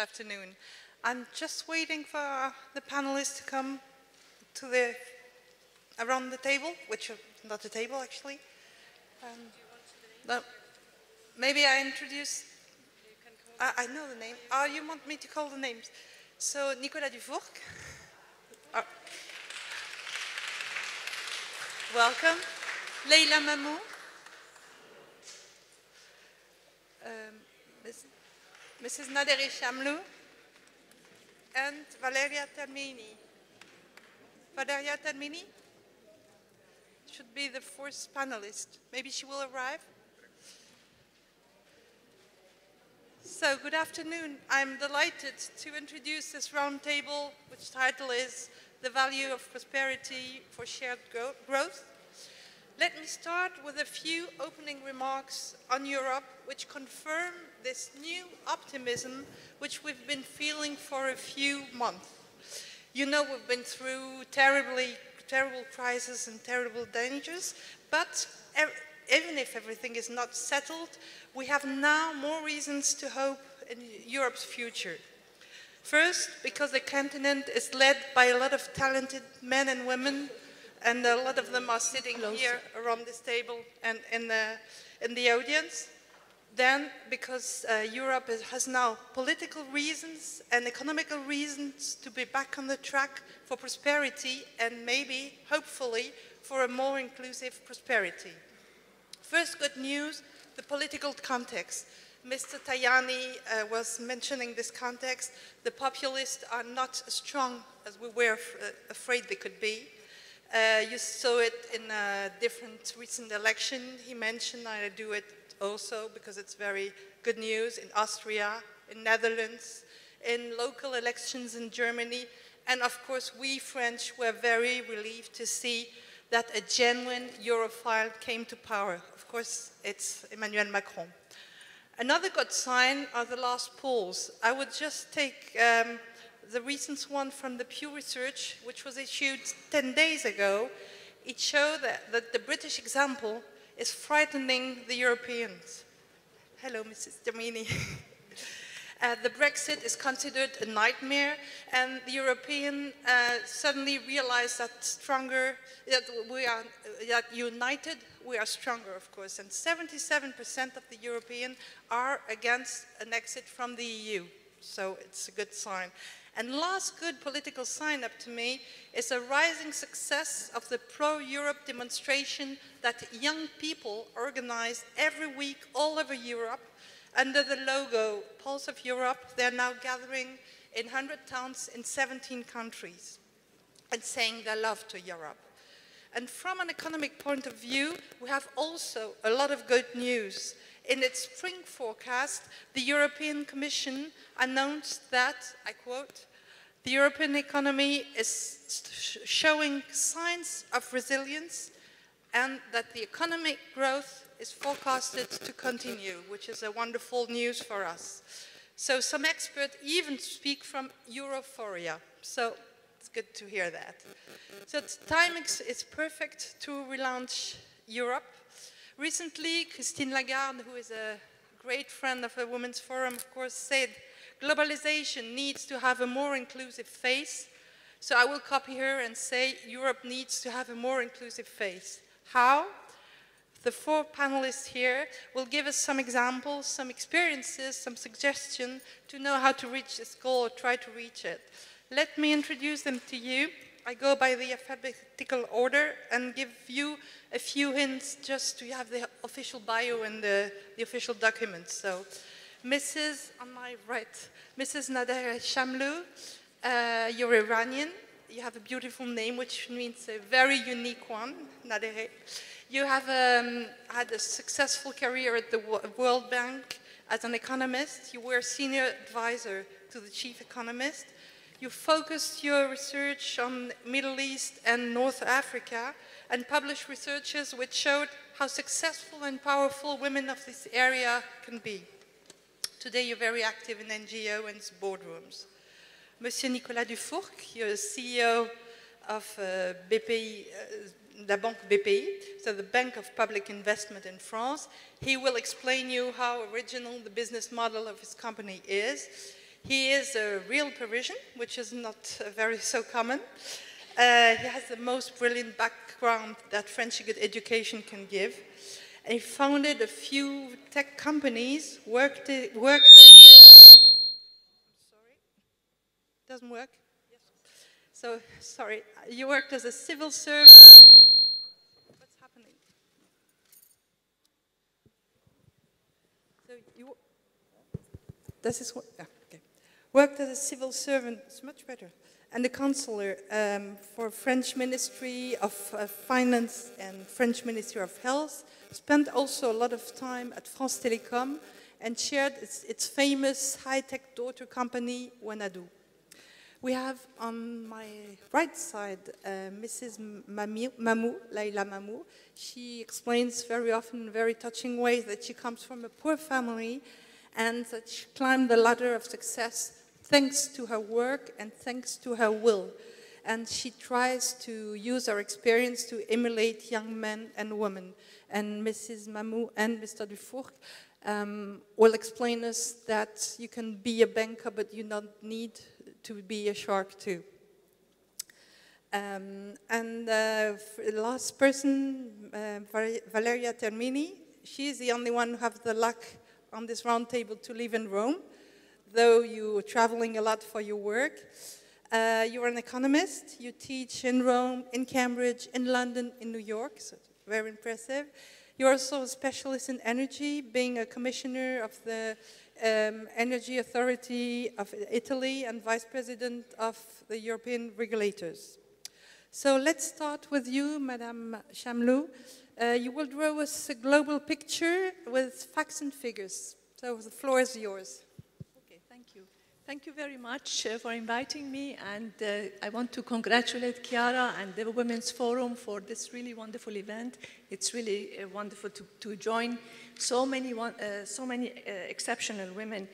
afternoon. I'm just waiting for the panelists to come to the around the table, which are not the table actually. Um, maybe I introduce. I, I, know the name. Oh, you want me to call the names? So Nicolas Dufourcq. Oh. Welcome. Laila Mamou. Um, Mrs. Nadereh Chamlou, and Valeria Termini. Valeria Termini should be the fourth panelist. Maybe she will arrive. So, good afternoon. I'm delighted to introduce this roundtable, which title is The Value of Prosperity for Shared Growth. Let me start with a few opening remarks on Europe, which confirm this new optimism which we've been feeling for a few months. You know we've been through terribly, terrible crises and terrible dangers, but even if everything is not settled, we have now more reasons to hope in Europe's future. First, because the continent is led by a lot of talented men and women, and a lot of them are sitting here around this table and in the, in the audience. Then, because uh, Europe is, has now political reasons and economical reasons to be back on the track for prosperity and maybe, hopefully, for a more inclusive prosperity. First good news, the political context. Mr. Tajani uh, was mentioning this context. The populists are not as strong as we were uh, afraid they could be. Uh, you saw it in a different recent election. He mentioned, I do it also because it's very good news in Austria, in Netherlands, in local elections in Germany. And of course, we French were very relieved to see that a genuine Europhile came to power. Of course, it's Emmanuel Macron. Another good sign are the last polls. I would just take um, the recent one from the Pew Research, which was issued 10 days ago. It showed that, that the British example is frightening the Europeans. Hello, Mrs. Termini. uh, the Brexit is considered a nightmare, and the European uh, suddenly realize that stronger, that we are that united, we are stronger, of course. And 77% of the European are against an exit from the EU, so it's a good sign. And last good political sign up to me is a rising success of the pro-Europe demonstration that young people organize every week all over Europe under the logo Pulse of Europe. They're now gathering in 100 towns in 17 countries and saying their love to Europe. And from an economic point of view, we have also a lot of good news. In its spring forecast, the European Commission announced that, I quote, the European economy is showing signs of resilience and that the economic growth is forecasted to continue, which is a wonderful news for us. So some experts even speak from Europhoria. So it's good to hear that. So timing is perfect to relaunch Europe. Recently, Christine Lagarde, who is a great friend of the Women's Forum, of course, said globalization needs to have a more inclusive face. So I will copy her and say Europe needs to have a more inclusive face. How? The four panelists here will give us some examples, some experiences, some suggestions to know how to reach this goal or try to reach it. Let me introduce them to you. I go by the alphabetical order and give you a few hints just to have the official bio and the, the official documents. So Mrs. on my right, Mrs. Nader Chamlou, uh, you're Iranian. You have a beautiful name, which means a very unique one, Nader. You have um, had a successful career at the World Bank as an economist. You were senior advisor to the chief economist. You focused your research on Middle East and North Africa and published researches which showed how successful and powerful women of this area can be. Today you're very active in NGO and boardrooms. Monsieur Nicolas Dufourcq, you're CEO of uh, BPI, uh, la Banque BPI, so the Bank of Public Investment in France. He will explain you how original the business model of his company is. He is a real Parisian, which is not uh, very so common. Uh, he has the most brilliant background that French education can give. He founded a few tech companies, worked, worked sorry, doesn't work? Yes. So, sorry, you worked as a civil servant. What's happening? So you, this is what, yeah, okay. Worked as a civil servant, it's much better and the counselor um, for French Ministry of uh, Finance and French Ministry of Health. Spent also a lot of time at France Telecom and chaired its, its famous high-tech daughter company, Wanadoo. We have on my right side uh, Mrs. Mamou, Laila Mamou. She explains very often in very touching ways that she comes from a poor family and that she climbed the ladder of success thanks to her work and thanks to her will. And she tries to use her experience to emulate young men and women. And Mrs. Mamou and Mr. Dufourcq um, will explain us that you can be a banker, but you don't need to be a shark too. Um, and uh, the last person, uh, Valeria Termini, she's the only one who has the luck on this round table to live in Rome though you're traveling a lot for your work. Uh, you're an economist. You teach in Rome, in Cambridge, in London, in New York. So very impressive. You're also a specialist in energy, being a commissioner of the um, Energy Authority of Italy and vice president of the European regulators. So let's start with you, Madame Chamlou. Uh, you will draw us a global picture with facts and figures. So the floor is yours. Thank you very much uh, for inviting me, and uh, I want to congratulate Chiara and the Women's Forum for this really wonderful event. It's really uh, wonderful to, to join so many, uh, so many uh, exceptional women.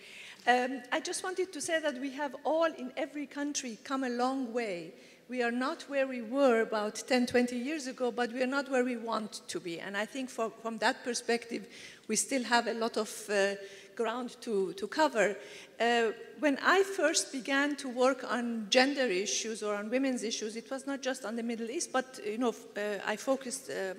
Um, I just wanted to say that we have all in every country come a long way. We are not where we were about 10, 20 years ago, but we are not where we want to be. And I think for, from that perspective, we still have a lot of uh, ground to, to cover. Uh, when I first began to work on gender issues or on women's issues, it was not just on the Middle East, but you know, uh, I focused um,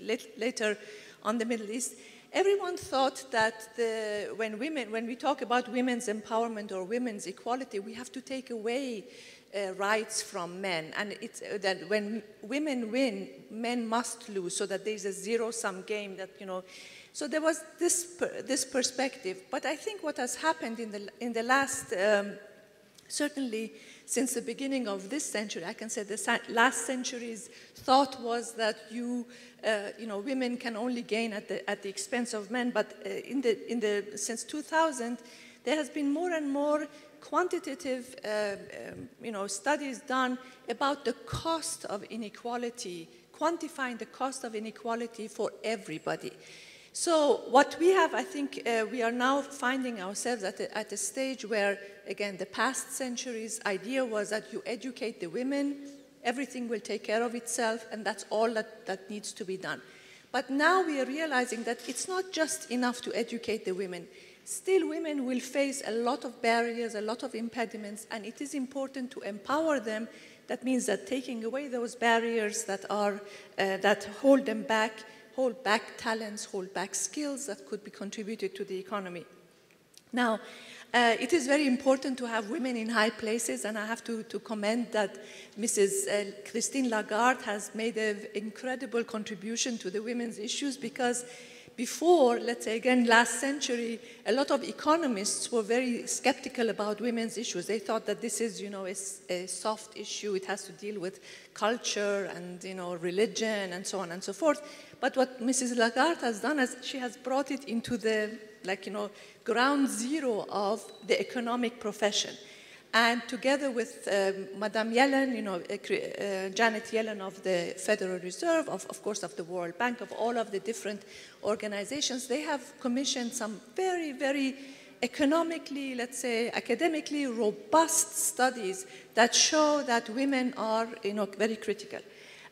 late, later on the Middle East. Everyone thought that the, when women, when we talk about women's empowerment or women's equality, we have to take away uh, rights from men, and it's uh, that when women win, men must lose, so that there's a zero-sum game that you know so there was this, this perspective. But I think what has happened in the, in the last, um, certainly since the beginning of this century, I can say the last century's thought was that you, uh, you know, women can only gain at the, at the expense of men. But uh, in the, in the, since 2000, there has been more and more quantitative uh, um, you know, studies done about the cost of inequality, quantifying the cost of inequality for everybody. So what we have, I think uh, we are now finding ourselves at a, at a stage where, again, the past century's idea was that you educate the women, everything will take care of itself, and that's all that, that needs to be done. But now we are realizing that it's not just enough to educate the women. Still, women will face a lot of barriers, a lot of impediments, and it is important to empower them. That means that taking away those barriers that, are, uh, that hold them back, hold back talents, hold back skills that could be contributed to the economy. Now, uh, it is very important to have women in high places, and I have to, to commend that Mrs. Uh, Christine Lagarde has made an incredible contribution to the women's issues because before, let's say again, last century, a lot of economists were very skeptical about women's issues. They thought that this is, you know, a, a, soft issue. It has to deal with culture and, you know, religion and so on and so forth. But what Mrs. Lagarde has done is she has brought it into the, like, you know, ground zero of the economic profession. And together with um, Madame Yellen, you know, uh, uh, Janet Yellen of the Federal Reserve, of, of course of the World Bank, of all of the different organizations, they have commissioned some very, very economically, let's say, academically robust studies that show that women are, you know, very critical.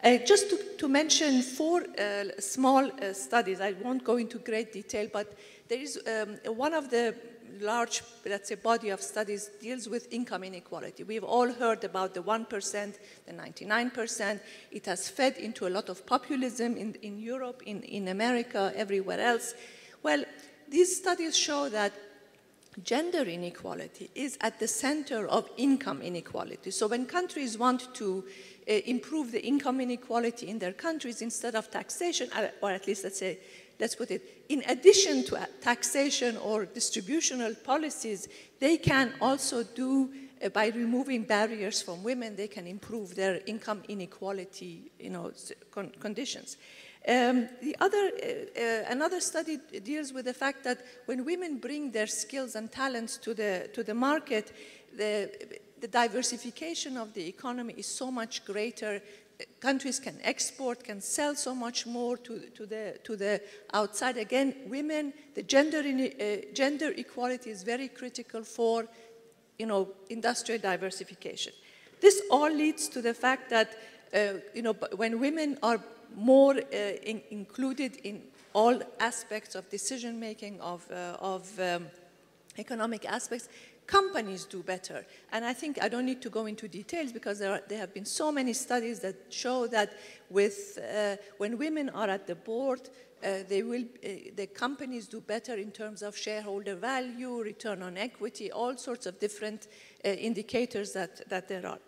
Uh, just to, to, mention four uh, small uh, studies, I won't go into great detail, but there is um, one of the large, let's say, body of studies deals with income inequality. We've all heard about the 1%, the 99%. It has fed into a lot of populism in, in Europe, in, in America, everywhere else. Well, these studies show that gender inequality is at the center of income inequality. So when countries want to improve the income inequality in their countries instead of taxation, uh, or at least let's say let's put it, in addition to taxation or distributional policies, they can also do, uh, by removing barriers from women, they can improve their income inequality you know, con conditions. Um, the other, uh, uh, another study deals with the fact that when women bring their skills and talents to the, to the market, the, the diversification of the economy is so much greater countries can export, can sell so much more to, to, the, to the outside. Again, women, the gender, in, uh, gender equality is very critical for you know, industrial diversification. This all leads to the fact that uh, you know, when women are more uh, in, included in all aspects of decision making, of, uh, of um, economic aspects, companies do better. And I think I don't need to go into details because there, are, there have been so many studies that show that with, uh, when women are at the board, uh, they will, uh, the companies do better in terms of shareholder value, return on equity, all sorts of different uh, indicators that, that there are.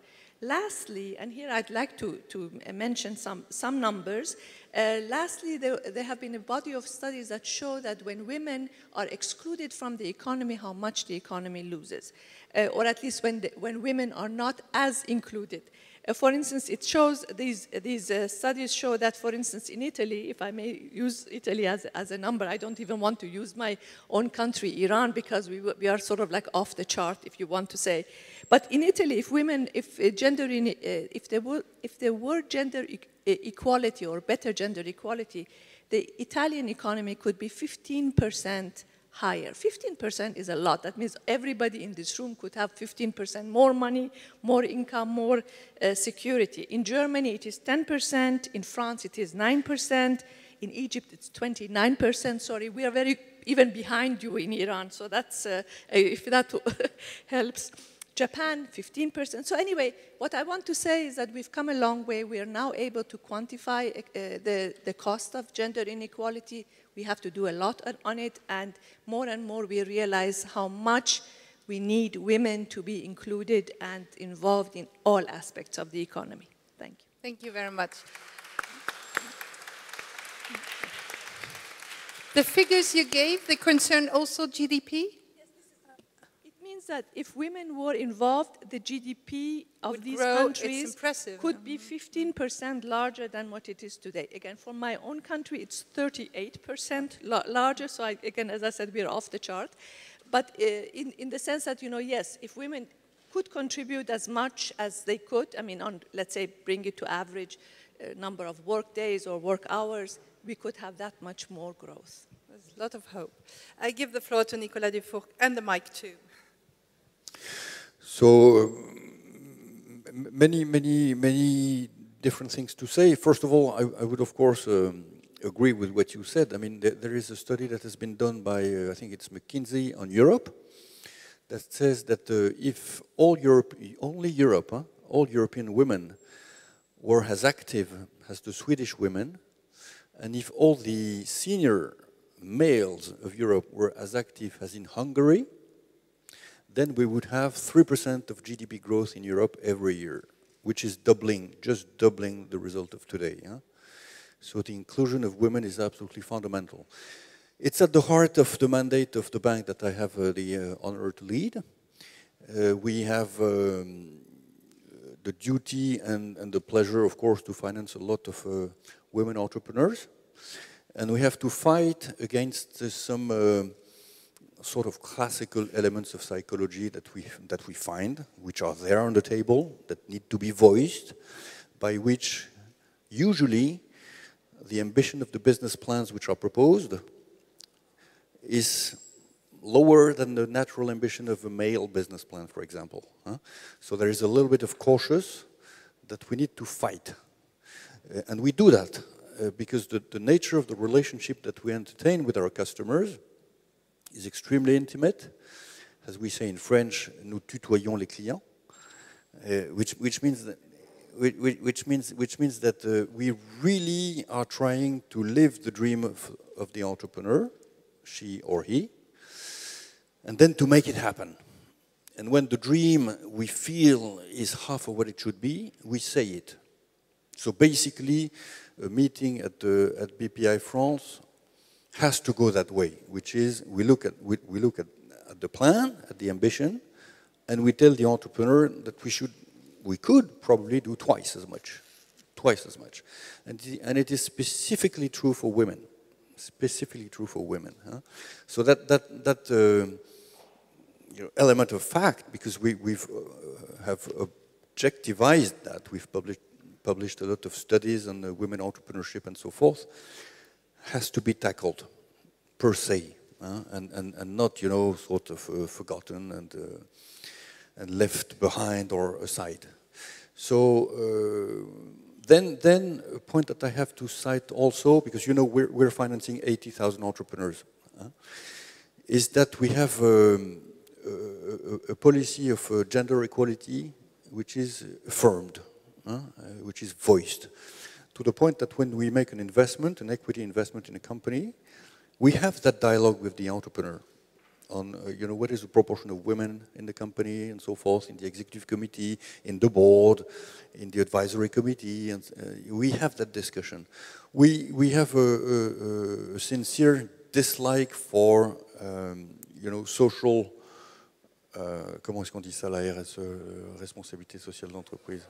Lastly, and here I'd like to, to mention some, some numbers, uh, lastly, there, there, have been a body of studies that show that when women are excluded from the economy, how much the economy loses, uh, or at least when, the, when women are not as included. Uh, for instance, it shows, these, these uh, studies show that, for instance, in Italy, if I may use Italy as, as a number, I don't even want to use my own country, Iran, because we, we are sort of like off the chart, if you want to say. But in Italy, if women, if uh, gender, uh, if, there were, if there were gender equality or better gender equality, the Italian economy could be 15% higher. 15% is a lot. That means everybody in this room could have 15% more money, more income, more uh, security. In Germany, it is 10%. In France, it is 9%. In Egypt, it's 29%. Sorry, we are very even behind you in Iran. So that's, uh, if that helps. Japan, 15%. So anyway, what I want to say is that we've come a long way. We are now able to quantify uh, the, the cost of gender inequality. We have to do a lot on it, and more and more we realize how much we need women to be included and involved in all aspects of the economy. Thank you. Thank you very much. The figures you gave, they concern also GDP? Means that if women were involved, the GDP of Would these grow, countries could be 15% mm-hmm. larger than what it is today. Again, for my own country, it's 38% larger. So I, again, as I said, we're off the chart. But uh, in, in the sense that, you know, yes, if women could contribute as much as they could, I mean, on, let's say, bring it to average uh, number of work days or work hours, we could have that much more growth. There's a lot of hope. I give the floor to Nicolas Dufourcq and the mic too. So many, many, many different things to say. First of all, I, I would of course um, agree with what you said. I mean, there, is a study that has been done by, uh, I think it's McKinsey on Europe, that says that uh, if all Europe, only Europe, huh, all European women were as active as the Swedish women, and if all the senior males of Europe were as active as in Hungary, then we would have 3% of GDP growth in Europe every year, which is doubling, just doubling the result of today. Yeah? So the inclusion of women is absolutely fundamental. It's at the heart of the mandate of the bank that I have uh, the uh, honor to lead. Uh, we have um, the duty and, and, the pleasure, of course, to finance a lot of uh, women entrepreneurs. And we have to fight against some uh, sort of classical elements of psychology that we, that we find, which are there on the table, that need to be voiced, by which usually the ambition of the business plans which are proposed is lower than the natural ambition of a male business plan, for example. So there is a little bit of cautious that we need to fight. Uh, and we do that uh, because the, the nature of the relationship that we entertain with our customers is extremely intimate. As we say in French, nous tutoyons les clients, uh, which, which means that which, means, which means that uh, we really are trying to live the dream of, of the entrepreneur, she or he, and then to make it happen. And when the dream we feel is half of what it should be, we say it. So basically, a meeting at, the, at BPI France has to go that way, which is we look at, we, we look at, at the plan, at the ambition, and we tell the entrepreneur that we should we could probably do twice as much, twice as much. And, the, and it is specifically true for women, specifically true for women. Huh? So that, that, that uh, you know, element of fact, because we we've, uh, have objectivized that, we've published, published a lot of studies on uh, women entrepreneurship and so forth, has to be tackled per se, uh, and, and, and not, you know, sort of uh, forgotten and uh, and left behind or aside. So uh, then, then a point that I have to cite also, because you know we're, we're financing 80,000 entrepreneurs, is that we have um, a, a, policy of uh, gender equality which is affirmed, which is voiced, to the point that when we make an investment, an equity investment in a company, we have that dialogue with the entrepreneur on, uh, you know, what is the proportion of women in the company and so forth, in the executive committee, in the board, in the advisory committee, and uh, we have that discussion. We, we have a, a, a sincere dislike for, um, you know, social, uh, comment est-ce qu'on dit ça, la RSE, euh, responsabilité sociale d'entreprise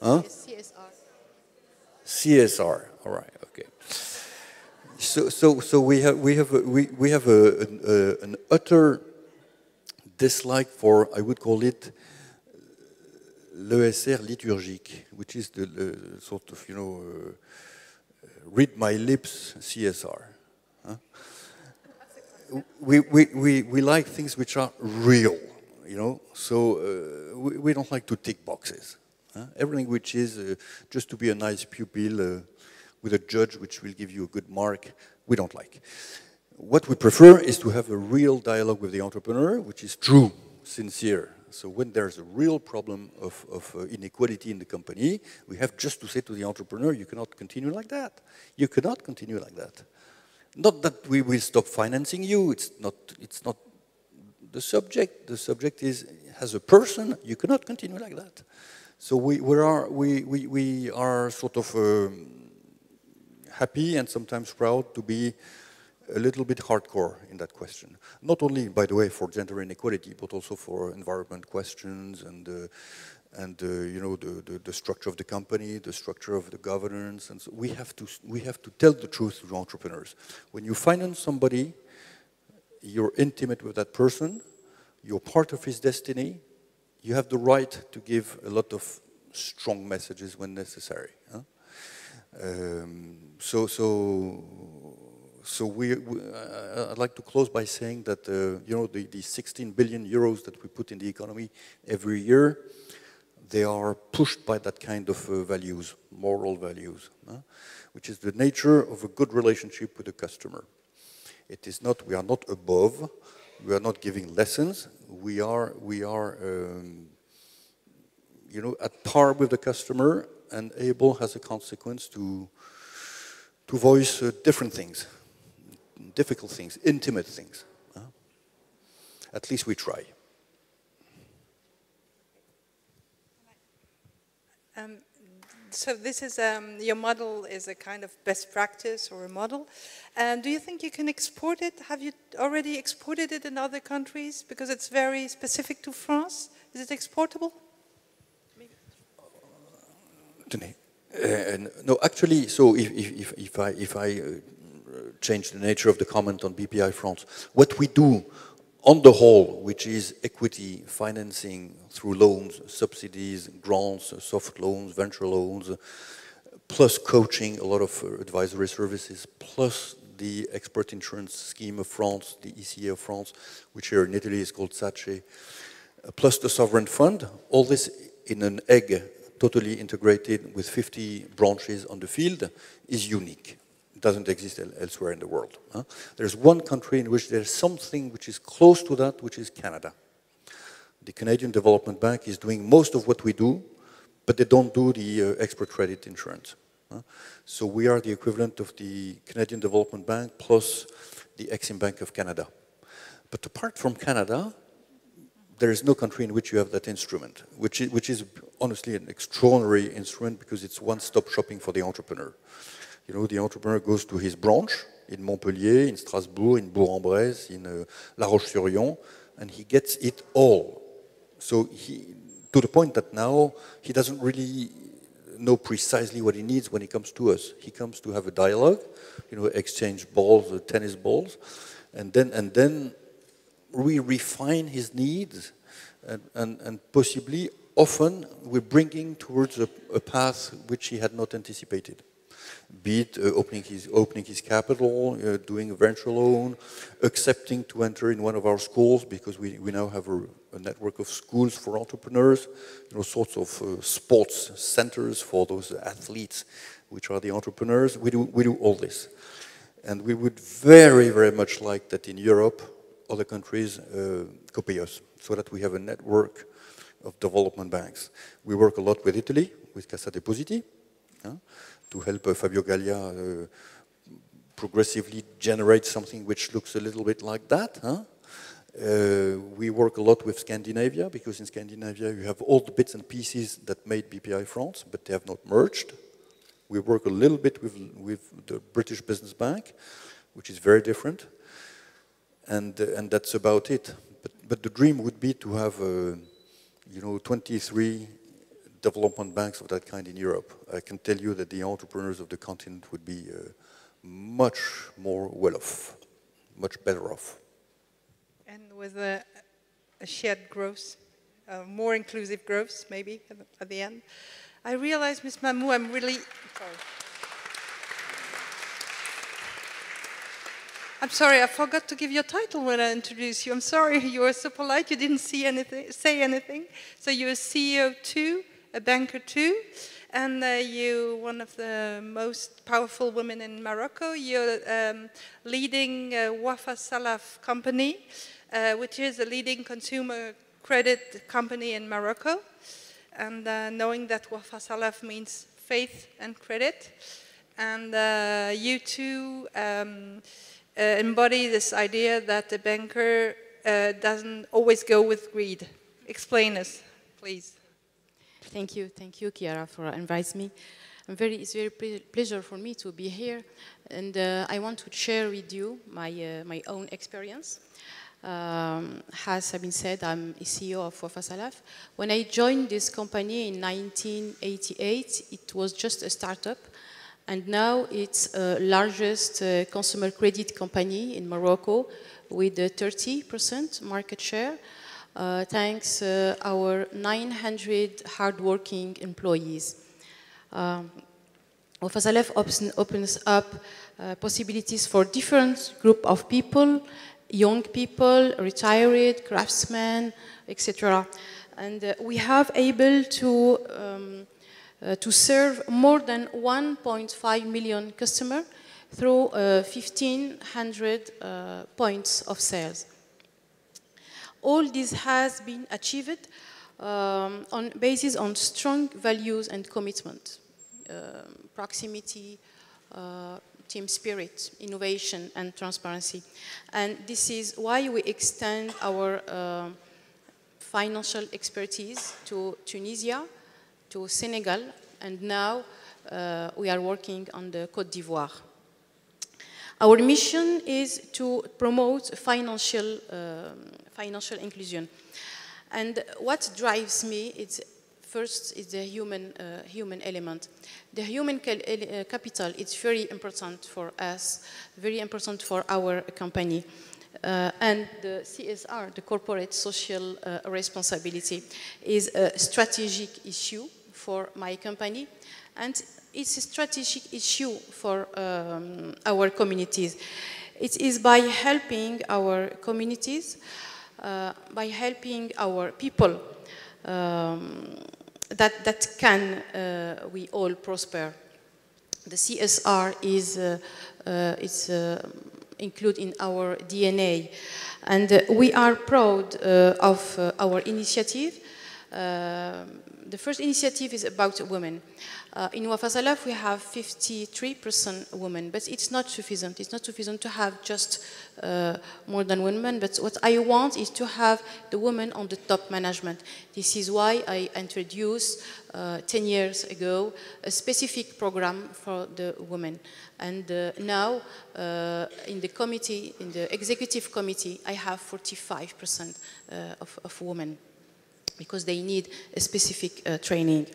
Hein CSR. CSR, all right, okay. So, so, so we have we have a, we, we have a, an, a, an utter dislike for I would call it l'ESR liturgique, which is the, the, sort of you know uh, read my lips CSR. Huh? We, we, we, we like things which are real, you know. So uh, we, we don't like to tick boxes. Huh? Everything which is uh, just to be a nice pupil uh, with a judge which will give you a good mark, we don't like. What we prefer is to have a real dialogue with the entrepreneur, which is true, sincere. So when there's a real problem of, of uh, inequality in the company, we have just to say to the entrepreneur, you cannot continue like that. You cannot continue like that. Not that we will stop financing you, it's not, it's not the subject. The subject is, as a person, you cannot continue like that. So we, we, are, we, we, we are sort of um, happy and sometimes proud to be a little bit hardcore in that question. Not only, by the way, for gender inequality, but also for environment questions and, uh, and uh, you know, the, the, the, structure of the company, the structure of the governance. And so we have to, we have to tell the truth to entrepreneurs. When you finance somebody, you're intimate with that person, you're part of his destiny, you have the right to give a lot of strong messages when necessary. Huh? Um, so, so, so we, we, I'd like to close by saying that uh, you know the, the 16 billion euros that we put in the economy every year, they are pushed by that kind of uh, values, moral values, uh, which is the nature of a good relationship with the customer. It is not we are not above, we are not giving lessons. We are we are um, you know at par with the customer and able, as a consequence, to, to voice uh, different things, difficult things, intimate things. At least we try. Um, so this is um, your model is a kind of best practice or a model. And do you think you can export it? Have you already exported it in other countries because it's very specific to France? Is it exportable? Uh, no, actually, so if, if, if I, if I uh, change the nature of the comment on BPI France, what we do on the whole, which is equity financing through loans, subsidies, grants, soft loans, venture loans, plus coaching, a lot of uh, advisory services, plus the export insurance scheme of France, the ECA of France, which here in Italy is called SACE, plus the sovereign fund, all this in an egg totally integrated with 50 branches on the field is unique. Doesn't exist el elsewhere in the world. Huh? There's one country in which there's something which is close to that, which is Canada. The Canadian Development Bank is doing most of what we do, but they don't do the uh, export credit insurance. Huh? So we are the equivalent of the Canadian Development Bank plus the Exim Bank of Canada. But apart from Canada, there is no country in which you have that instrument, which is, which is honestly an extraordinary instrument because it's one-stop shopping for the entrepreneur. You know, the entrepreneur goes to his branch in Montpellier, in Strasbourg, in Bourg-en-Bresse, in uh, La Roche-sur-Yon, and he gets it all. So he, to the point that now he doesn't really know precisely what he needs when he comes to us. He comes to have a dialogue, you know, exchange balls, uh, tennis balls, and then and then we refine his needs, and, and, and possibly often we're bringing towards a, a, path which he had not anticipated. Be it uh, opening, his, opening his capital, uh, doing a venture loan, accepting to enter in one of our schools because we, we now have a, a network of schools for entrepreneurs, you know, sorts of uh, sports centers for those athletes, which are the entrepreneurs. We do, we do all this. And we would very, very much like that in Europe, other countries uh, copy us, so that we have a network of development banks. We work a lot with Italy, with Cassa Depositi, to help uh, Fabio Gallia uh, progressively generate something which looks a little bit like that. Uh, we work a lot with Scandinavia because in Scandinavia you have all the bits and pieces that made BPI France, but they have not merged. We work a little bit with, with the British Business Bank, which is very different, and uh, and that's about it. But but the dream would be to have, uh, you know, 23 development banks of that kind in Europe. I can tell you that the entrepreneurs of the continent would be uh, much more well off, much better off And with a, a shared growth, uh, more inclusive growth, maybe, at the, at the end. I realize, Ms. Mamou, I'm really, sorry. I'm sorry, I forgot to give your title when I introduced you. I'm sorry, you were so polite, you didn't see anything, say anything. So you're a CEO too, a banker too, and uh, you're one of the most powerful women in Morocco. You're um, leading uh, Wafasalaf company, uh, which is a leading consumer credit company in Morocco. And uh, knowing that Wafasalaf means faith and credit. And uh, you too um, uh, embody this idea that the banker doesn't always go with greed. Explain us, please. Thank you, thank you, Chiara, for inviting me. I'm very, it's very pleasure for me to be here, and uh, I want to share with you my, uh, my own experience. Um, as has been said, I'm a CEO of Wafasalaf. When I joined this company in 1988, it was just a startup. And now it's the largest uh, consumer credit company in Morocco with a 30% market share, uh, thanks uh, our 900 hardworking employees. Um, opens up uh, possibilities for different group of people young people, retired, craftsmen, etc. And uh, we have able to, um, uh, to serve more than 1.5 million customers through uh, 1,500 uh, points of sales. All this has been achieved um, on basis on strong values and commitment, um, proximity, uh, team spirit, innovation, and transparency. And this is why we extend our uh, financial expertise to Tunisia, to Senegal, and now uh, we are working on the Côte d'Ivoire. Our mission is to promote financial, uh, financial inclusion. And what drives me is first is the human, uh, human element. The human uh, capital is very important for us, very important for our company. Uh, and the CSR, the corporate social uh, responsibility, is a strategic issue for my company. And it's a strategic issue for um, our communities. It is by helping our communities, by helping our people um, that, that can uh, we all prosper. the CSR is, uh, uh, it's uh, included in our DNA. And uh, we are proud uh, of uh, our initiative. The first initiative is about women. Uh, in Wafasalaf, we have 53% women, but it's not sufficient. It's not sufficient to have just uh, more than women, but what I want is to have the women on the top management. This is why I introduced uh, 10 years ago a specific program for the women. And uh, now, uh, in the committee, in the executive committee, I have 45% uh, of, of women because they need a specific training.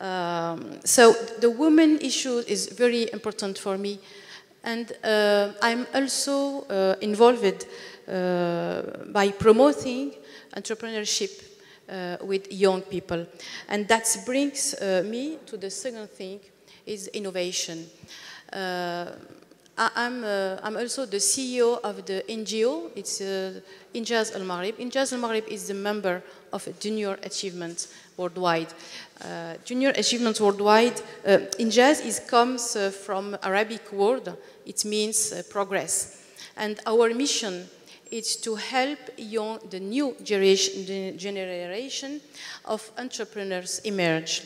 Um, so the women issue is very important for me. And uh, I'm also uh, involved uh, by promoting entrepreneurship uh, with young people. And that brings uh, me to the second thing, is innovation. Uh, I, am I'm also the CEO of the NGO. It's Injaz Al Maghrib. Injaz Al Maghrib is the member of Junior Achievement Worldwide. Uh, junior Achievement Worldwide, uh, Injaz is, comes uh, from Arabic word. It means uh, progress. And our mission is to help young, the new generation of entrepreneurs emerge.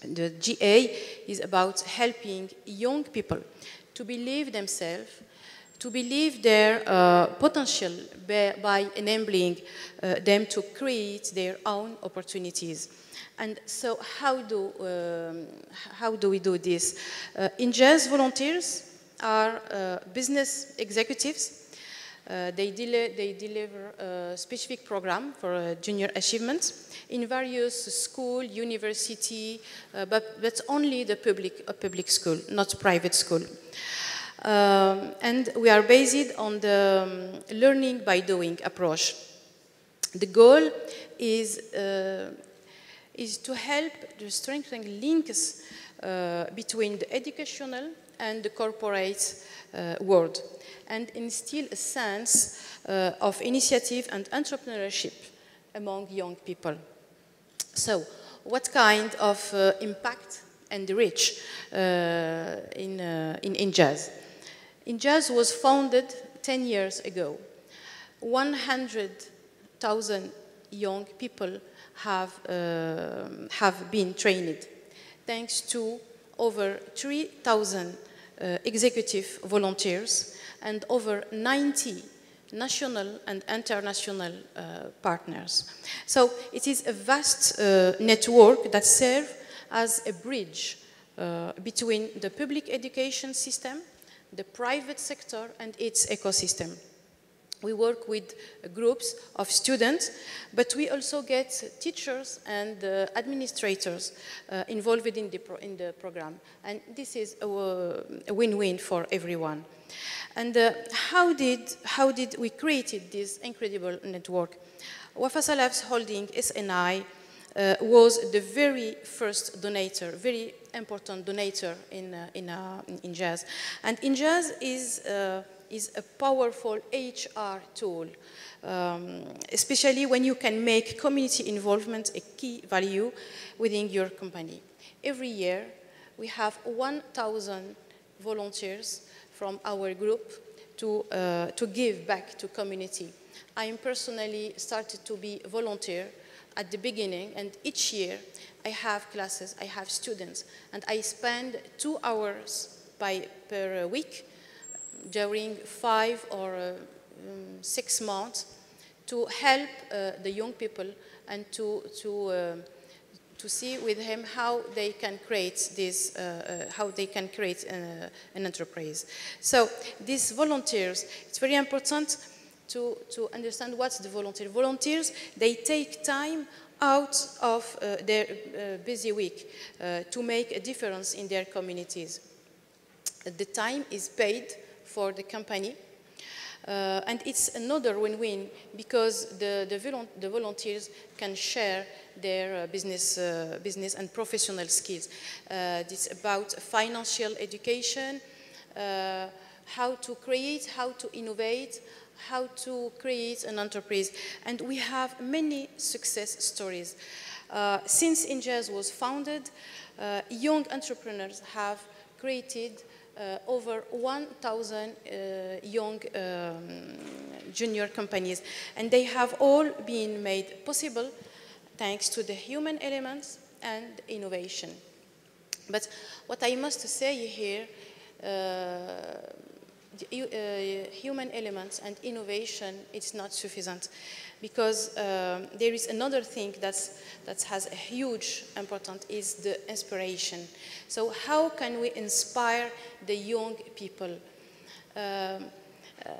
The JA is about helping young people to believe themselves to believe their uh, potential by, by enabling uh, them to create their own opportunities. And so how do, um, how do we do this? Uh, Injaz, volunteers are uh, business executives. Uh, they, they, deliver a specific program for uh, junior achievements in various school, university, but, but only the public, public school, not private school. Um, and we are based on the um, learning by doing approach. The goal is, uh, is to help the strengthening links uh, between the educational and the corporate uh, world and instill a sense uh, of initiative and entrepreneurship among young people. So, what kind of uh, impact and reach uh, in, in, jazz? in? Injaz was founded 10 years ago. 100,000 young people have, uh, have been trained thanks to over 3,000 uh, executive volunteers and over 90 national and international uh, partners. So it is a vast uh, network that serves as a bridge uh, between the public education system the private sector and its ecosystem. We work with groups of students, but we also get teachers and uh, administrators uh, involved in the, in the program. And this is a win-win for everyone. And uh, how, did, how did we create this incredible network? Wafasalaf's holding SNI uh, was the very first donator, very important donator in, uh, in, uh, in Injaz. And Injaz is, uh, is a powerful HR tool, um, especially when you can make community involvement a key value within your company. Every year, we have 1,000 volunteers from our group to, uh, to give back to community. I personally started to be a volunteer at the beginning, and each year I have classes, I have students, and I spend two hours by, per week during five or um, six months to help uh, the young people and to, to, uh, to see with him how they can create this, uh, uh, how they can create an, an enterprise. So these volunteers, it's very important to, to understand what's the volunteer. Volunteers, they take time out of uh, their uh, busy week uh, to make a difference in their communities. The time is paid for the company, uh, and it's another win-win because the, the, the, volunteers can share their uh, business, uh, business and professional skills. it's about financial education, how to create, how to innovate, how to create an enterprise. And we have many success stories. Uh, since Injaz was founded, uh, young entrepreneurs have created uh, over 1,000 uh, young um, junior companies. And they have all been made possible thanks to the human elements and innovation. But what I must say here, uh, uh, human elements and innovation, it's not sufficient because um, there is another thing that's, that has a huge importance is the inspiration. So how can we inspire the young people? Um, uh,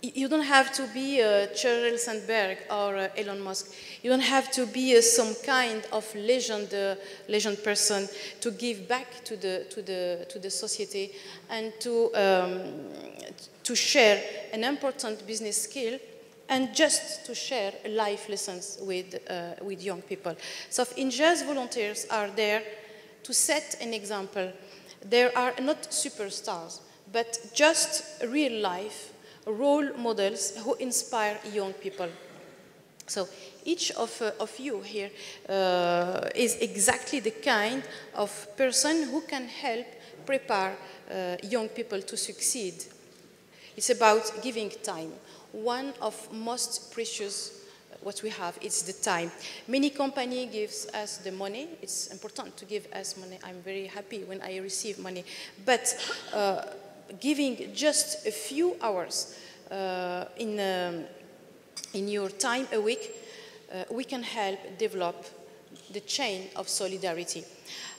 you don't have to be uh, Sheryl Sandberg or uh, Elon Musk. You don't have to be uh, some kind of legend, uh, legend person to give back to the, to the, to the society and to, um, to share an important business skill and just to share life lessons with, uh, with young people. So INJAZ volunteers are there to set an example. There are not superstars, but just real life role models who inspire young people. So each of, uh, of you here uh, is exactly the kind of person who can help prepare uh, young people to succeed. It's about giving time. One of most precious uh, what we have is the time. Many company gives us the money. It's important to give us money. I'm very happy when I receive money. But uh, giving just a few hours uh, in, um, in your time a week, uh, we can help develop the chain of solidarity.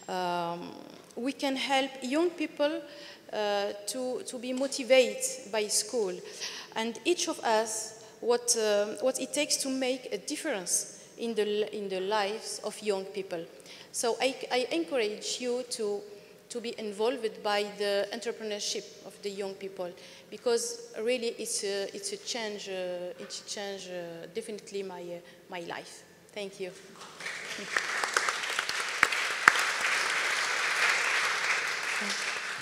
Um, we can help young people uh, to, to be motivated by school. And each of us, what, uh, what it takes to make a difference in the, in the lives of young people. So I, I encourage you to to be involved by the entrepreneurship of the young people because really it's a, it's a change, uh, it's a change uh, definitely my, uh, my life. Thank you.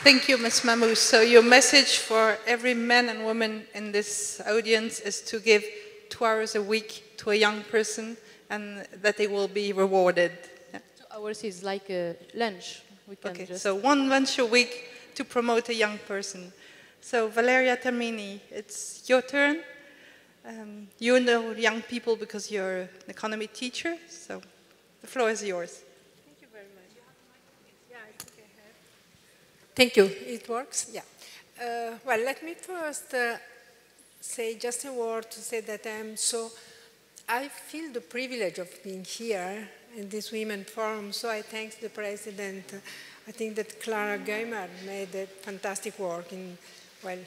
Thank you, Ms. Mamou. So your message for every man and woman in this audience is to give two hours a week to a young person and that they will be rewarded. Yeah. Two hours is like a lunch okay, just... so one lunch a week to promote a young person. So Valeria Termini, it's your turn. Um, you know young people because you're an economy teacher, so the floor is yours. Thank you very much. Yeah, I think I have. Thank you. It works? Yeah. Uh, well, let me first uh, say just a word to say that I'm so, I feel the privilege of being here in this Women Forum. So I thank the President. I think that Clara Gaymard made a fantastic work in, well,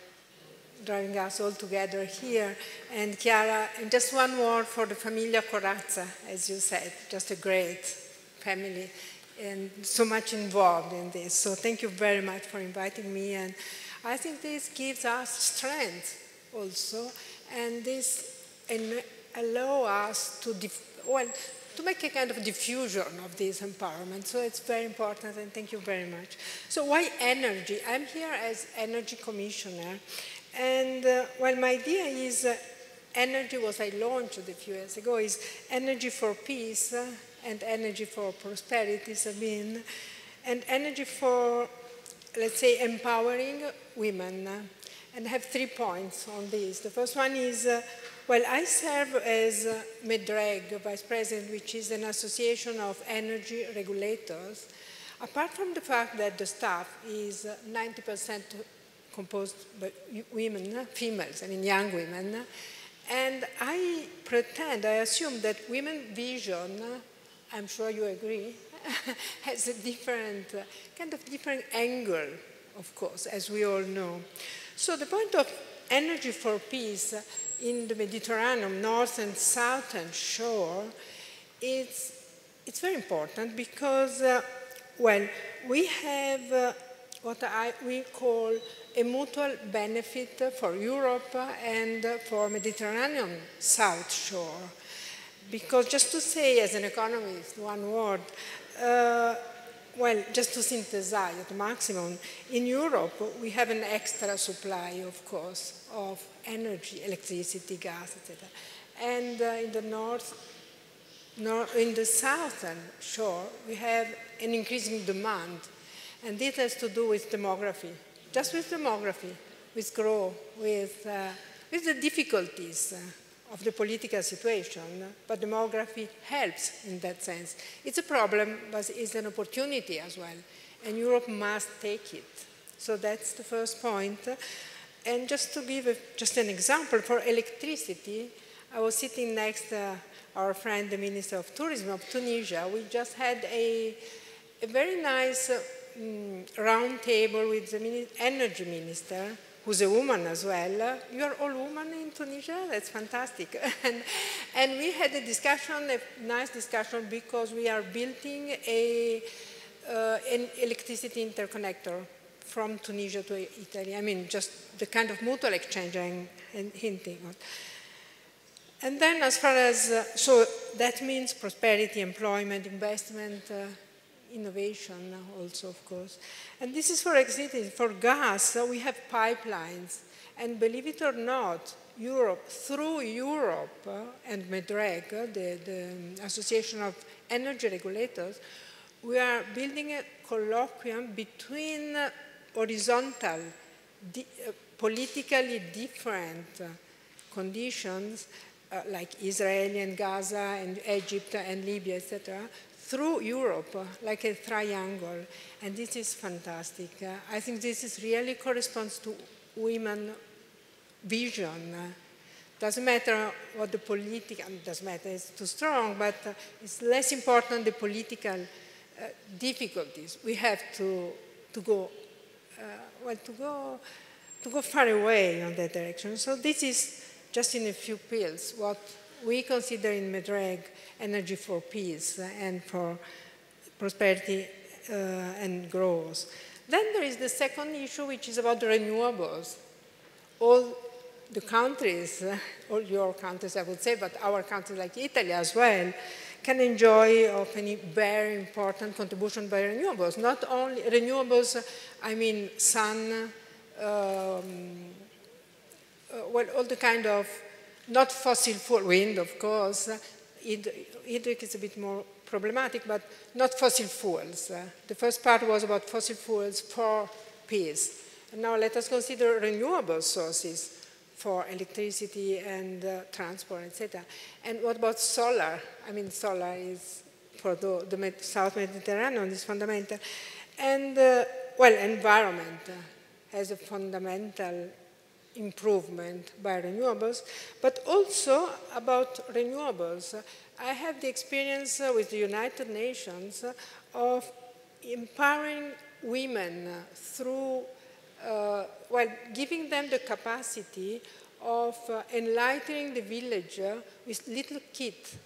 driving us all together here. And Chiara, and just one word for the Famiglia Corazza, as you said, just a great family and so much involved in this. So thank you very much for inviting me. And I think this gives us strength also, and this and allow us to, well, to make a kind of diffusion of this empowerment. So it's very important, and thank you very much. So why energy? I'm here as energy commissioner, and uh, well, my idea is uh, energy was I launched a few years ago is energy for peace uh, and energy for prosperity, Sabine, and energy for, let's say, empowering women. And I have three points on this. The first one is uh, well, I serve as MEDREG, Vice President, which is an association of energy regulators. Apart from the fact that the staff is 90% composed by women, females, I mean young women, and I pretend, I assume that women vision, I'm sure you agree, has a different, kind of different angle, of course, as we all know. So the point of energy for peace in the Mediterranean, north and southern shore, it's, it's very important because, uh, well, we have uh, what I, we call a mutual benefit for Europe and for Mediterranean South Shore. Because just to say as an economist, one word, uh, well, just to synthesize at maximum, in Europe we have an extra supply, of course, of energy, electricity, gas, etc. And uh, in the north, nor in the southern shore, we have an increasing demand. And this has to do with demography, just with demography, with growth, with, uh, with the difficulties uh, of the political situation. But demography helps in that sense. It's a problem, but it's an opportunity as well. And Europe must take it. So that's the first point. And just to give a, just an example, for electricity, I was sitting next to our friend, the Minister of Tourism of Tunisia. We just had a, a very nice um, round table with the energy minister, who's a woman as well. You are all women in Tunisia? That's fantastic. and, and we had a discussion, a nice discussion, because we are building a, uh, an electricity interconnector from Tunisia to Italy. I mean, just the kind of mutual exchange I'm hinting on. And then as far as, uh, so that means prosperity, employment, investment, uh, innovation also, of course. And this is for existing. For gas, uh, we have pipelines. And believe it or not, Europe, through Europe uh, and MEDREG, uh, the, the Association of Energy Regulators, we are building a colloquium between horizontal, di uh, politically different conditions uh, like Israel and Gaza and Egypt and Libya, etc., through Europe, uh, like a triangle. And this is fantastic. Uh, I think this is really corresponds to women vision. Uh, doesn't matter what the political, doesn't matter, it's too strong, but uh, it's less important the political uh, difficulties. We have to, to go, well, to go, to go far away on that direction. So this is just in a few pills, what we consider in MEDREG energy for peace and for prosperity uh, and growth. Then there is the second issue, which is about the renewables. All the countries, all your countries, I would say, but our countries like Italy as well, can enjoy of any very important contribution by renewables. Not only renewables, I mean sun, um, uh, well, all the kind of, not fossil fuel, wind, of course, hydric is a bit more problematic, but not fossil fuels. Uh, the first part was about fossil fuels for peace. And now let us consider renewable sources for electricity and uh, transport, etc. And what about solar? I mean, solar is for the, the South Mediterranean is fundamental. And, uh, well, environment has a fundamental improvement by renewables, but also about renewables. I have the experience with the United Nations of empowering women through, uh, well, giving them the capacity of uh, enlightening the village with little kit,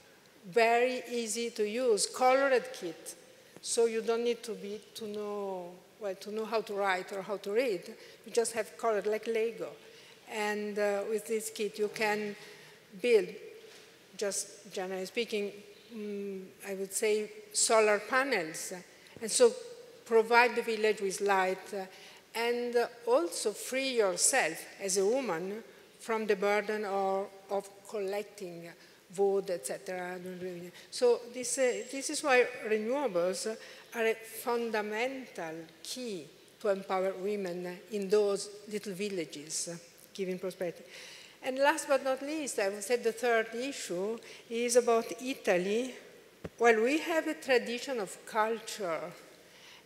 very easy to use, colored kit. So you don't need to be to know well to know how to write or how to read. You just have colored like Lego. And uh, with this kit, you can build, just generally speaking, um, I would say solar panels. And so provide the village with light uh, and also free yourself as a woman from the burden of, of collecting wood, etc. So this, uh, this is why renewables are a fundamental key to empower women in those little villages giving prosperity. And last but not least, I would say the third issue is about Italy. Well, we have a tradition of culture,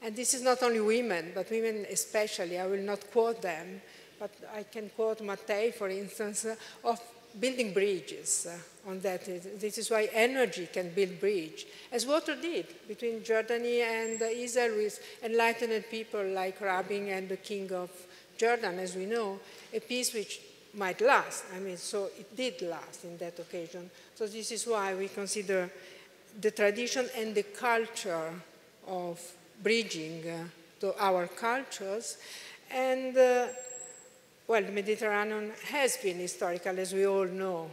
and this is not only women, but women especially. I will not quote them, but I can quote Mattei, for instance, of building bridges uh, on that. This is why energy can build bridge, as water did between Jordani and Israel with enlightened people like Rabin and the king of Jordan, as we know, a peace which might last. I mean, so it did last in that occasion. So this is why we consider the tradition and the culture of bridging uh, to our cultures. And, uh, well, the Mediterranean has been historical, as we all know,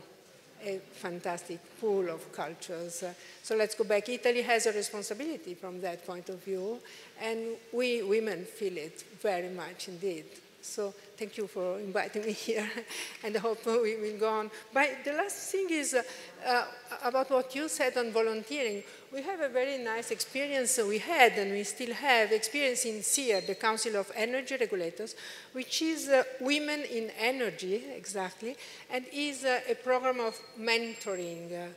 a fantastic pool of cultures. Uh, so let's go back. Italy has a responsibility from that point of view, and we women feel it very much indeed So thank you for inviting me here, and I hope we will go on. But the last thing is uh, uh, about what you said on volunteering. We have a very nice experience we had, and we still have, experience in CEER, the Council of Energy Regulators, which is uh, Women in Energy, exactly, and is uh, a program of mentoring uh,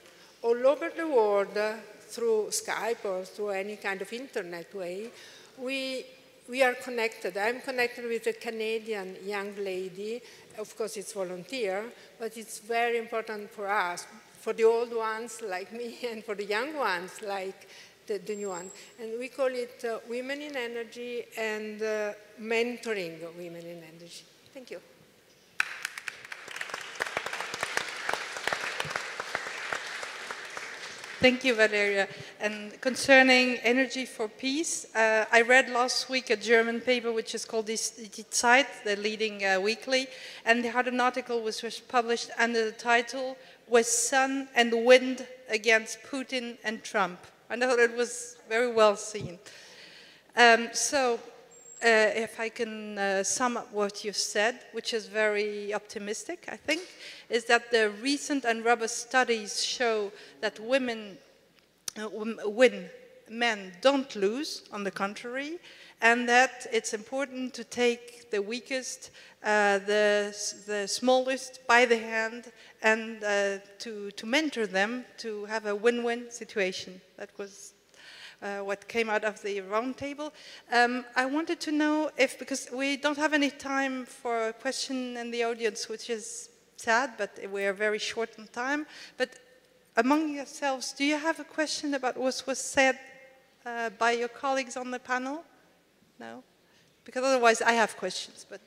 all over the world through Skype or through any kind of internet way. We we are connected. I'm connected with a Canadian young lady. Of course, it's volunteer, but it's very important for us, for the old ones like me, and for the young ones like the, the new one. And we call it uh, Women in Energy and uh, Mentoring Women in Energy. Thank you. Thank you, Valeria. And concerning energy for peace, uh, I read last week a German paper which is called Die Zeit, the leading uh, weekly, and they had an article which was published under the title "Was Sun and Wind Against Putin and Trump?" I thought it was very well seen. Um, so if I can uh, sum up what you said, which is very optimistic, I think, is that the recent and robust studies show that women uh, win, men don't lose, on the contrary, and that it's important to take the weakest, uh, the, the smallest by the hand and uh, to, to mentor them to have a win-win situation. That was uh, what came out of the roundtable. Um, I wanted to know if, because we don't have any time for a question in the audience, which is sad, but we are very short on time. But among yourselves, do you have a question about what was said uh, by your colleagues on the panel? No? Because otherwise I have questions, but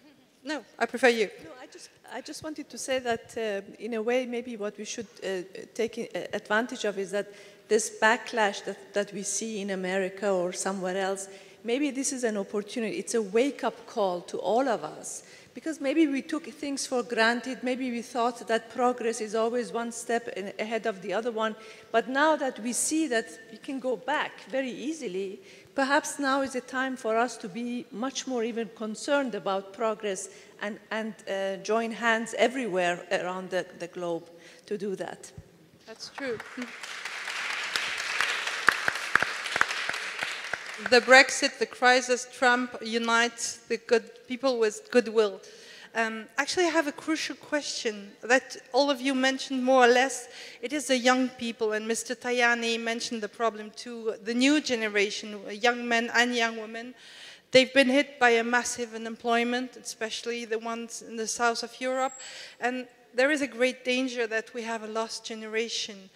no, I prefer you. No, I just, I just wanted to say that uh, in a way, maybe what we should uh, take uh, advantage of is that this backlash that, that we see in America or somewhere else, maybe this is an opportunity. It's a wake-up call to all of us. Because maybe we took things for granted, maybe we thought that progress is always one step in, ahead of the other one. But now that we see that we can go back very easily, perhaps now is a time for us to be much more even concerned about progress and, and uh, join hands everywhere around the, the globe to do that. That's true. the Brexit, the crisis, Trump unites the good people with goodwill. Um, actually, I have a crucial question that all of you mentioned more or less. It is the young people, and Mr. Tajani mentioned the problem too. The new generation, young men and young women, they've been hit by a massive unemployment, especially the ones in the south of Europe. And there is a great danger that we have a lost generation.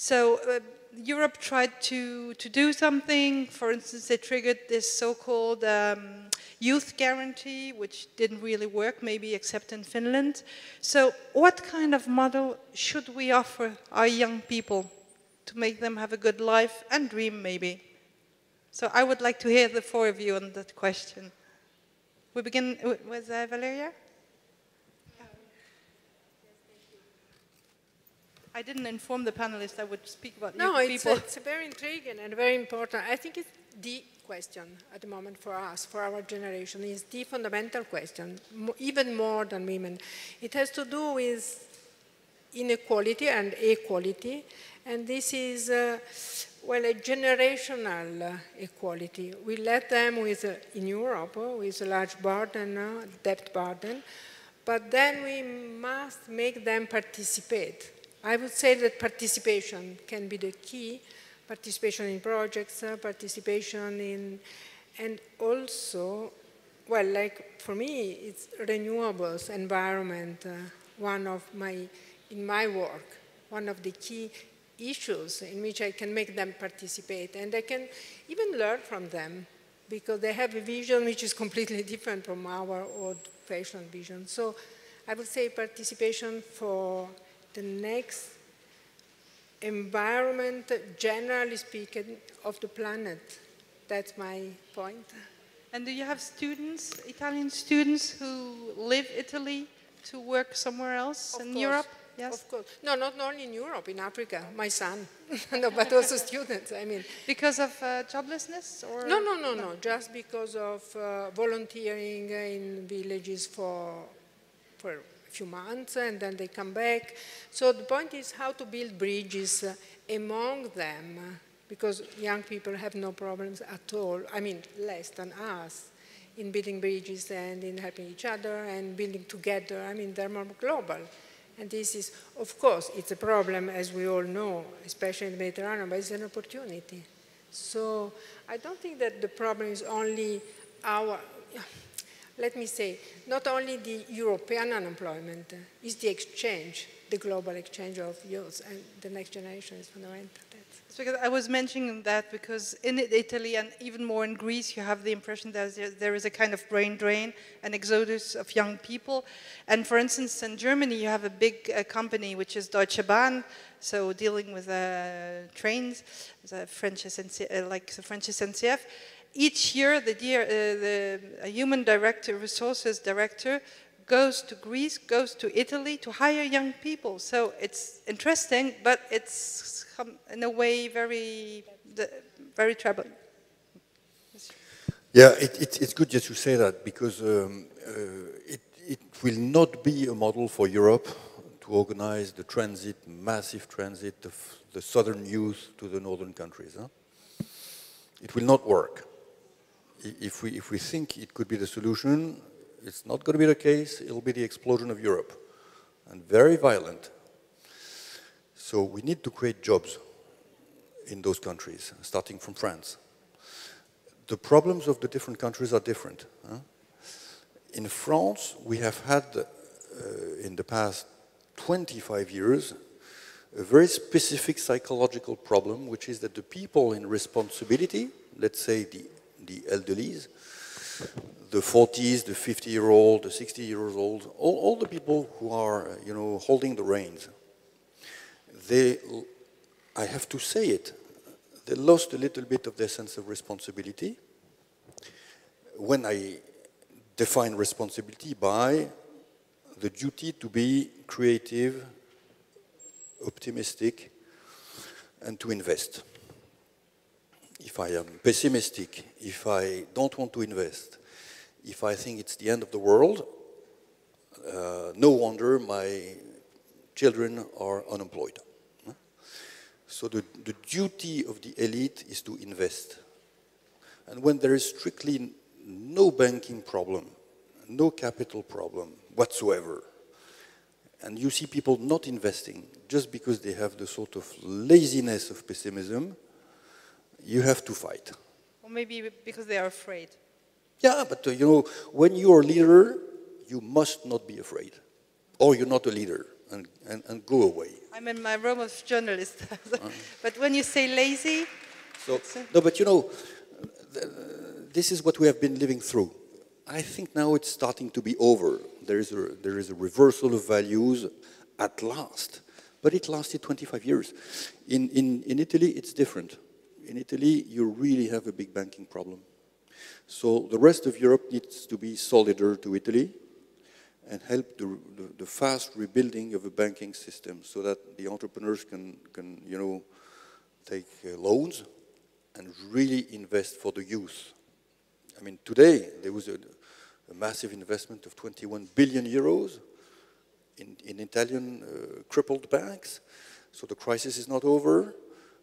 So uh, Europe tried to, to do something. For instance, they triggered this so-called um, youth guarantee, which didn't really work, maybe except in Finland. So what kind of model should we offer our young people to make them have a good life and dream, maybe? So I would like to hear the four of you on that question. We begin with uh, Valeria? I didn't inform the panelists I would speak about no, young it's people. No, it's very intriguing and very important. I think it's the question at the moment for us, for our generation, is the fundamental question, even more than women. It has to do with inequality and equality, and this is, uh, well, a generational uh, equality. We let them with, uh, in Europe, uh, with a large burden, uh, debt burden, but then we must make them participate I would say that participation can be the key, participation in projects, uh, participation in, and also, well, like for me, it's renewables, environment, uh, one of my, in my work, one of the key issues in which I can make them participate. And I can even learn from them because they have a vision which is completely different from our old-fashioned vision. So I would say participation for the next environment, generally speaking, of the planet. That's my point. And do you have students, Italian students, who live Italy to work somewhere else of in course. Europe? Yes. Of course. No, not only in Europe, in Africa, my son. no, but also students, I mean. Because of uh, joblessness or? No, no, no, no, just because of uh, volunteering in villages for, for few months and then they come back. So the point is how to build bridges uh, among them because young people have no problems at all, I mean, less than us in building bridges and in helping each other and building together. I mean, they're more global. And this is, of course, it's a problem, as we all know, especially in the Mediterranean, but it's an opportunity. So I don't think that the problem is only our, let me say, not only the European unemployment, is the exchange, the global exchange of youth, and the next generation is fundamental. It's because I was mentioning that because in Italy and even more in Greece, you have the impression that there is a kind of brain drain, an exodus of young people. And for instance, in Germany, you have a big uh, company which is Deutsche Bahn, so dealing with uh, trains, the French uh, like the French SNCF. Each year, the, uh, the human director, resources director, goes to Greece, goes to Italy to hire young people. So it's interesting, but it's in a way very, very troubling. Yeah, it, it, it's good that you say that because um, uh, it, it will not be a model for Europe to organize the transit, massive transit of the southern youth to the northern countries. Huh? It will not work. If we, if we think it could be the solution, it's not going to be the case. It'll be the explosion of Europe, and very violent. So we need to create jobs in those countries, starting from France. The problems of the different countries are different. Huh? In France, we have had, uh, in the past 25 years, a very specific psychological problem, which is that the people in responsibility, let's say the, the elderlies, the 40s, the 50 year old, the 60 years old, all, all the people who are, uh, you know, holding the reins, they, I have to say it, they lost a little bit of their sense of responsibility. When I define responsibility by the duty to be creative, optimistic, and to invest. If I am pessimistic, if I don't want to invest, if I think it's the end of the world, uh, no wonder my children are unemployed. So the, the duty of the elite is to invest. And when there is strictly no banking problem, no capital problem whatsoever, and you see people not investing just because they have the sort of laziness of pessimism, you have to fight. Or maybe because they are afraid. Yeah, but uh, you know, when you're a leader, you must not be afraid, or you're not a leader and, and, and go away. I'm in my role of journalist. but when you say lazy... So, no, but you know, this is what we have been living through. I think now it's starting to be over. There is a, there is a reversal of values at last. But it lasted 25 years. In, in, in Italy, it's different. In Italy, you really have a big banking problem. So the rest of Europe needs to be solider to Italy and help the, the, the, fast rebuilding of a banking system so that the entrepreneurs can, can you know, take uh, loans and really invest for the youth. I mean, today there was a, a massive investment of 21 billion euros in, in Italian uh, crippled banks. So the crisis is not over.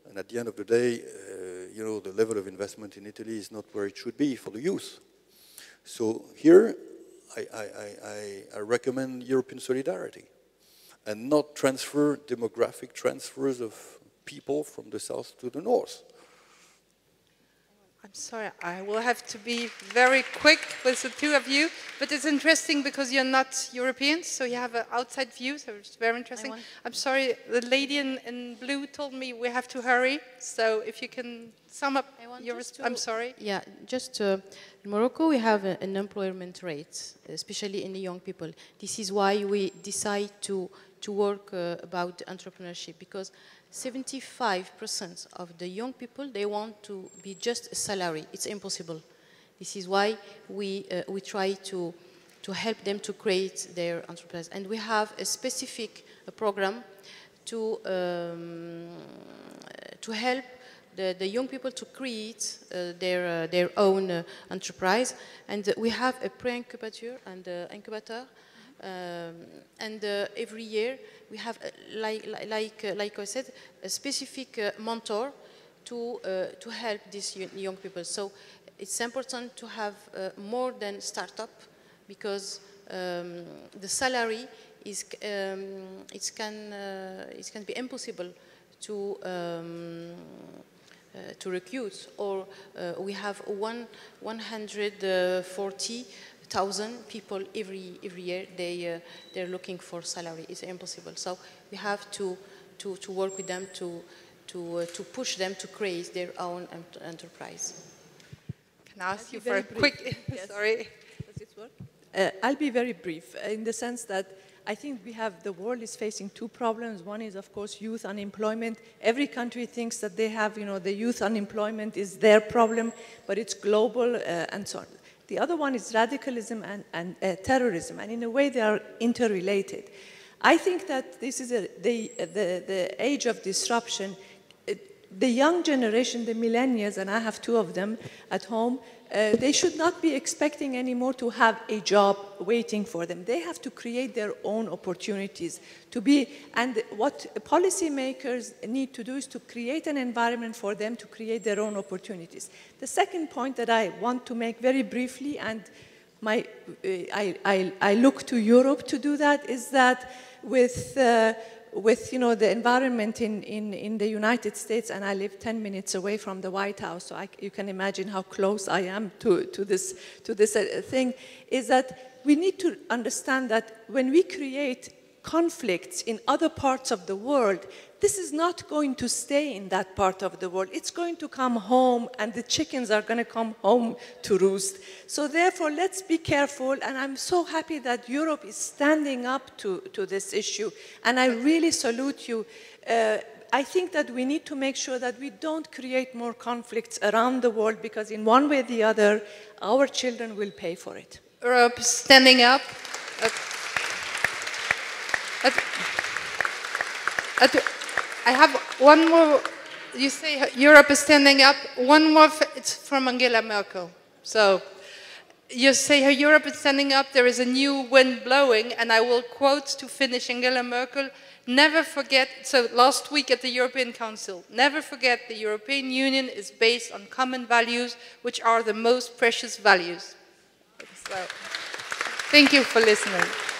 And at the end of the day, uh, you know, the level of investment in Italy is not where it should be for the youth. So here, I, I, I, I recommend European solidarity and not transfer demographic transfers of people from the south to the north. I'm sorry, I will have to be very quick with the two of you, but it's interesting because you're not Europeans, so you have an outside view, so it's very interesting. I'm sorry, the lady in, in, blue told me we have to hurry, so if you can sum up your... To, I'm sorry. Yeah, just uh, in Morocco we have an unemployment rate, especially in the young people. This is why we decide to, to work uh, about entrepreneurship, because 75% of the young people, they want to be just a salary. It's impossible. This is why we, uh, we try to, to help them to create their enterprise. And we have a specific program to, um, to help the, the, young people to create uh, their, uh, their own uh, enterprise. And we have a pre-incubator and incubator. Um, and every year we have, like, like, like I said, a specific mentor to, to help these young people. So it's important to have more than startup because um, the salary is um, it can uh, it can be impossible to um, uh, to recruit or uh, we have one 140,000 people every every year they uh, they're looking for salary it's impossible so we have to to to work with them to to to push them to create their own enterprise can I ask you for a quick yes. sorry does it work uh, I'll be very brief in the sense that I think we have, the world is facing two problems. One is, of course, youth unemployment. Every country thinks that they have, you know, the youth unemployment is their problem, but it's global uh, and so on. The other one is radicalism and, and uh, terrorism, and in a way they are interrelated. I think that this is a, the, the, the age of disruption. The young generation, the millennials, and I have two of them at home, uh, they should not be expecting anymore to have a job waiting for them. They have to create their own opportunities to be, and what policymakers need to do is to create an environment for them to create their own opportunities. The second point that I want to make very briefly, and my, uh, I, I, I, look to Europe to do that, is that with uh, with you know the environment in, in, in the United States, and I live 10 minutes away from the White House, so I, you can imagine how close I am to, to this, to this uh, thing, is that we need to understand that when we create conflicts in other parts of the world, this is not going to stay in that part of the world. It's going to come home, and the chickens are going to come home to roost. So, therefore, let's be careful. And I'm so happy that Europe is standing up to, to this issue. And I really salute you. Uh, I think that we need to make sure that we don't create more conflicts around the world because, in one way or the other, our children will pay for it. Europe standing up. Uh, I have one more. You say Europe is standing up. One more. It's from Angela Merkel. So you say Europe is standing up. There is a new wind blowing, and I will quote to finish Angela Merkel. Never forget. So last week at the European Council, never forget the European Union is based on common values, which are the most precious values. So, thank you for listening.